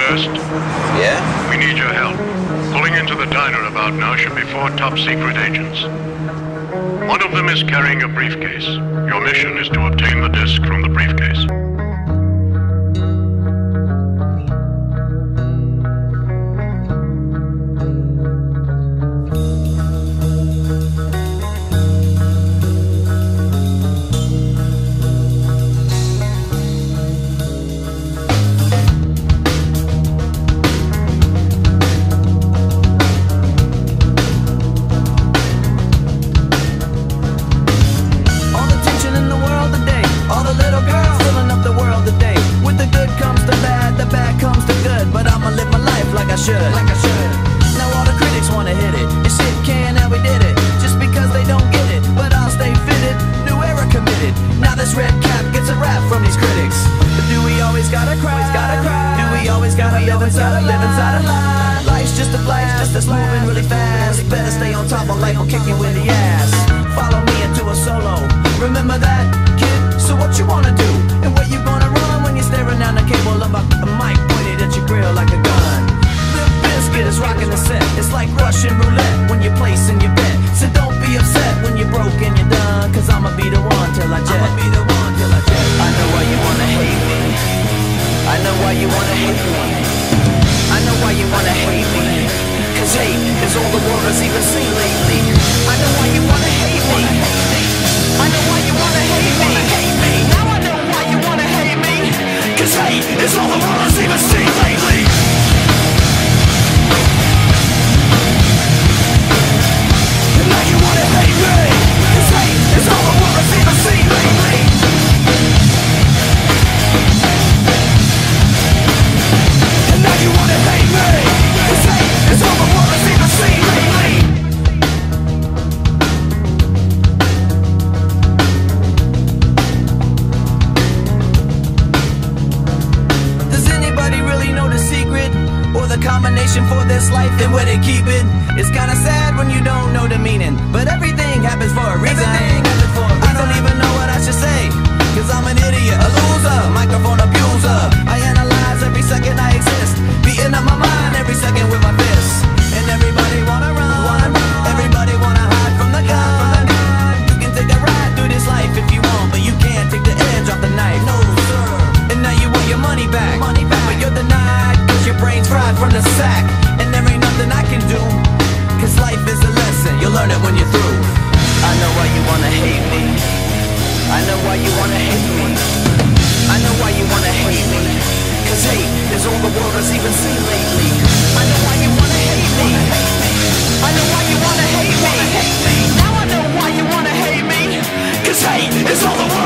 Durst, Yeah? we need your help. Pulling into the diner about now should be four top secret agents. One of them is carrying a briefcase. Your mission is to obtain the disc from the briefcase. Should. Like I should. Now all the critics wanna hit it. And shit can, how we did it. Just because they don't get it. But I'll stay fitted. New era committed. Now this red cap gets a rap from these critics. But do we always gotta cry? Gotta cry. Do we always gotta live inside a live inside a lie? Life's just a blast that's moving really fast. Better stay on top of life will kick you in the ass. Follow me into a solo. Remember that, kid? So what you wanna do? And where you gonna run when you're staring down the cable of a, a mic has even seen lately. I know why you wanna hate me. I know why you wanna hate me. Now I know why you wanna hate me. Cause hate is all the world for this life and where they keep it? It's kinda sad when you don't know the meaning But everything happens for a reason I It's all the way.